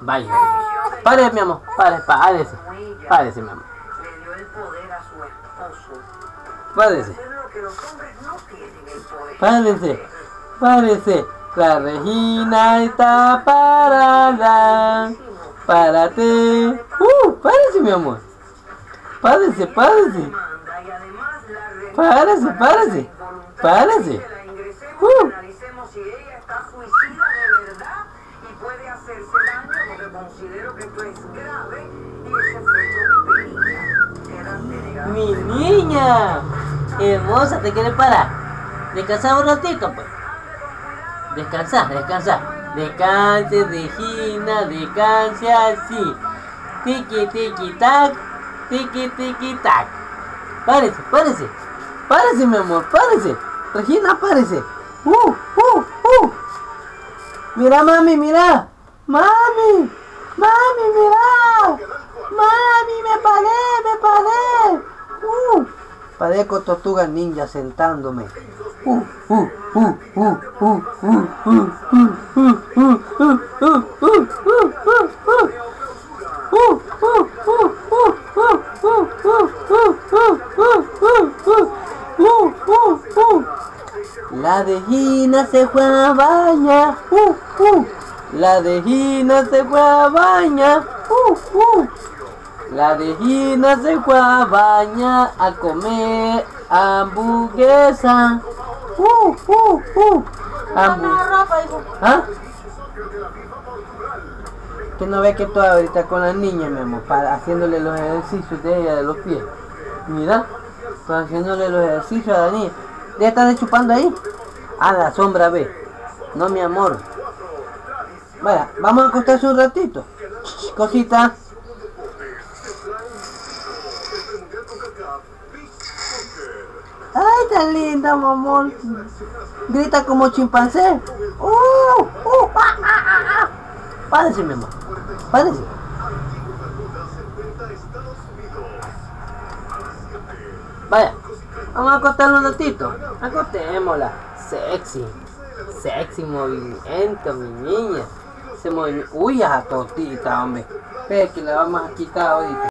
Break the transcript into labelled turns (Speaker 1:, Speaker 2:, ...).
Speaker 1: Vaya. Párese, mi amor. Párese, párese. Párese, mi amor. Párese. Párese. Párese. La Regina está parada. Párate. Uh, párese, mi amor. Párese, párese. Párese, párese.
Speaker 2: voluntad
Speaker 1: Párese.
Speaker 2: que la ingresemos
Speaker 1: Uh.
Speaker 2: y analicemos si suicida de verdad y puede hacerse daño porque considero que esto es grave y fue tu Quédate negada.
Speaker 1: Mi niña. Hermosa, ¿te quieres parar? Descansar un ratito, pues. Descansar, descansar. Descanse, Regina, descanse así. Tiki, tiki, tac. Tiki, tiki, tac. Párese, párese. Párese, mi amor, párese. Regina, párese. Uh, uh. Mira, mami, mira. Mami. Mami, mira. Mami, me paré, me paré. Uh. Parezco tortuga ninja sentándome. Uh, uh, uh, uh, uh, uh, uh, uh, uh, uh, uh, uh, uh, uh, La dejina se fue a bañar. Uh, uh. La dejina se fue a bañar. Uh, uh. La dejina se fue a bañar a comer hamburguesa. Uh, uh, uh. ¿Ah? Que no ve que estoy ahorita con la niña, mi amor, para, haciéndole los ejercicios de ella de los pies. Mira, estoy haciéndole los ejercicios a la niña. ¿Ya están chupando ahí? A la sombra, ve. No, mi amor. Vaya, vamos a acostarse un ratito. Cosita. Ay, tan linda, mi amor. Grita como chimpancé. Uh, uh, ah, ah, ah. Párese, mi amor. Párese. Vaya, vamos a acostarnos un ratito. Acostémosla. Sexy. Sexy movimiento, mi niña. Ese movimiento. Uy, a tortita, hombre. Espera que la vamos a quitar ahorita.